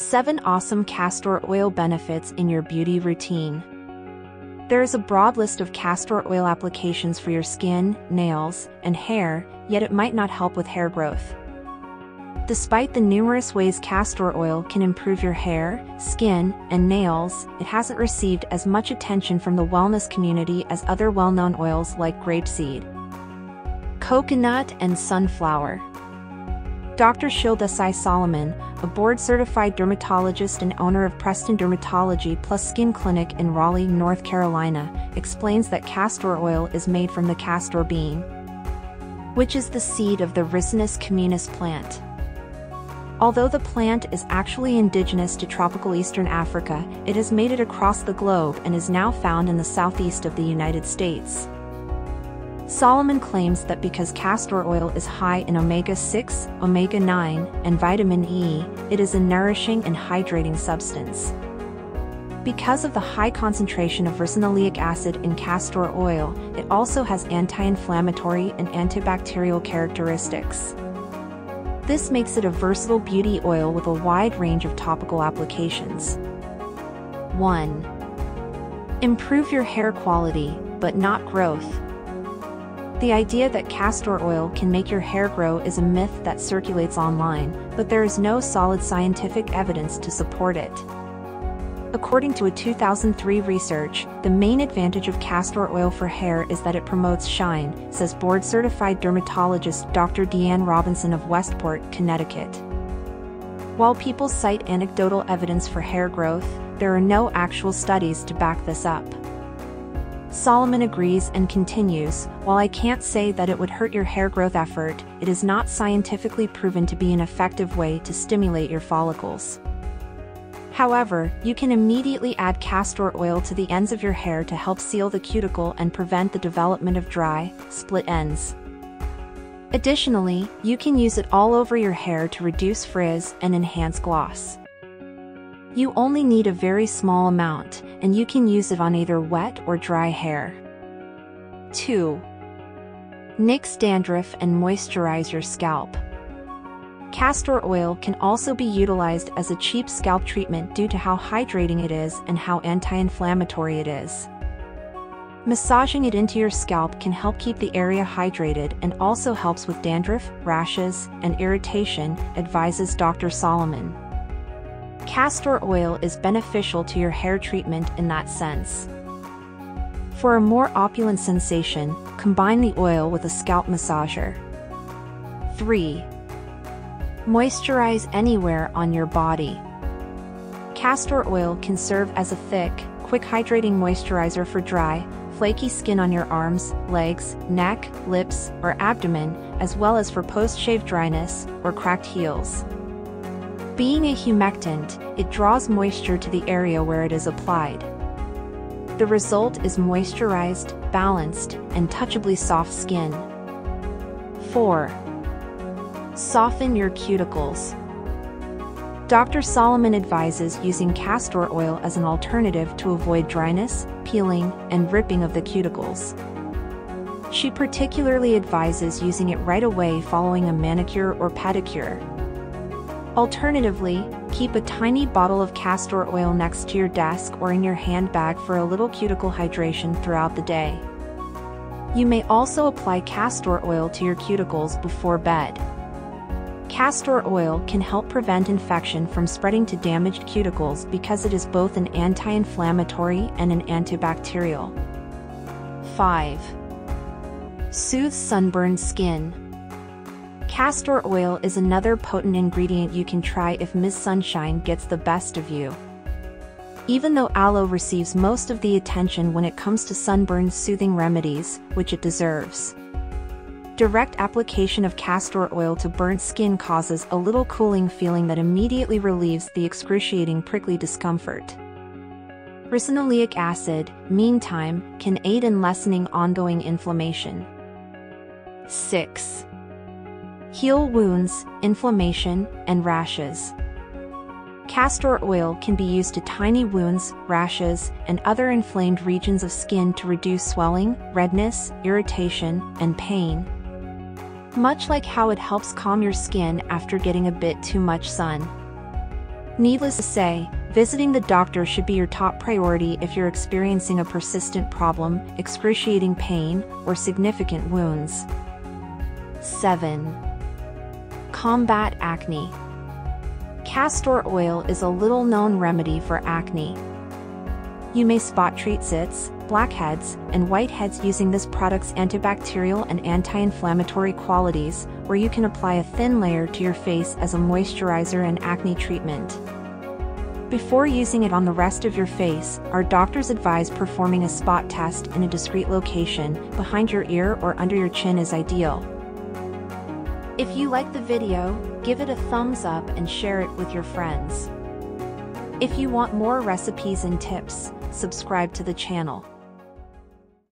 7 Awesome Castor Oil Benefits in Your Beauty Routine. There is a broad list of castor oil applications for your skin, nails, and hair, yet it might not help with hair growth. Despite the numerous ways castor oil can improve your hair, skin, and nails, it hasn't received as much attention from the wellness community as other well-known oils like grapeseed, coconut, and sunflower. Dr. Shilda Sheel Desai Solomon, a board-certified dermatologist and owner of Preston Dermatology Plus Skin Clinic in Raleigh, North Carolina, explains that castor oil is made from the castor bean, which is the seed of the Ricinus communis plant. Although the plant is actually indigenous to tropical eastern Africa, it has made it across the globe and is now found in the southeast of the United States. Solomon claims that because castor oil is high in omega-6, omega-9, and vitamin E, it is a nourishing and hydrating substance. Because of the high concentration of ricinoleic acid in castor oil, it also has anti-inflammatory and antibacterial characteristics. This makes it a versatile beauty oil with a wide range of topical applications. 1. Improve your hair quality, but not growth. The idea that castor oil can make your hair grow is a myth that circulates online, but there is no solid scientific evidence to support it. According to a 2003 research, the main advantage of castor oil for hair is that it promotes shine, says board-certified dermatologist Dr. Deanne Robinson of Westport, Connecticut. While people cite anecdotal evidence for hair growth, there are no actual studies to back this up. Solomon agrees and continues, while I can't say that it would hurt your hair growth effort, it is not scientifically proven to be an effective way to stimulate your follicles. However, you can immediately add castor oil to the ends of your hair to help seal the cuticle and prevent the development of dry, split ends. Additionally, you can use it all over your hair to reduce frizz and enhance gloss. You only need a very small amount, and you can use it on either wet or dry hair. 2. Nix dandruff and moisturize your scalp. Castor oil can also be utilized as a cheap scalp treatment due to how hydrating it is and how anti-inflammatory it is. Massaging it into your scalp can help keep the area hydrated and also helps with dandruff, rashes, and irritation, advises Dr. Solomon. Castor oil is beneficial to your hair treatment in that sense. For a more opulent sensation, combine the oil with a scalp massager. 3. Moisturize anywhere on your body. Castor oil can serve as a thick, quick hydrating moisturizer for dry, flaky skin on your arms, legs, neck, lips, or abdomen, as well as for post-shave dryness or cracked heels. Being a humectant, it draws moisture to the area where it is applied. The result is moisturized, balanced, and touchably soft skin. 4. Soften your cuticles. Dr. Solomon advises using castor oil as an alternative to avoid dryness, peeling, and ripping of the cuticles. She particularly advises using it right away following a manicure or pedicure. Alternatively, keep a tiny bottle of castor oil next to your desk or in your handbag for a little cuticle hydration throughout the day. You may also apply castor oil to your cuticles before bed. Castor oil can help prevent infection from spreading to damaged cuticles because it is both an anti-inflammatory and an antibacterial. 5. Soothes sunburned skin. Castor oil is another potent ingredient you can try if Miss Sunshine gets the best of you. Even though aloe receives most of the attention when it comes to sunburn soothing remedies, which it deserves. Direct application of castor oil to burnt skin causes a little cooling feeling that immediately relieves the excruciating prickly discomfort. Ricinoleic acid, meantime, can aid in lessening ongoing inflammation. 6. Heal wounds, inflammation, and rashes. Castor oil can be used to tiny wounds, rashes, and other inflamed regions of skin to reduce swelling, redness, irritation, and pain much like how it helps calm your skin after getting a bit too much sun. Needless to say, visiting the doctor should be your top priority if you're experiencing a persistent problem, excruciating pain, or significant wounds. 7. Combat acne. Castor oil is a little known remedy for acne. You may spot treat zits, blackheads, and whiteheads using this product's antibacterial and anti-inflammatory qualities, where you can apply a thin layer to your face as a moisturizer and acne treatment. Before using it on the rest of your face, our doctors advise performing a spot test in a discreet location, behind your ear or under your chin is ideal. If you like the video, give it a thumbs up and share it with your friends. If you want more recipes and tips, subscribe to the channel.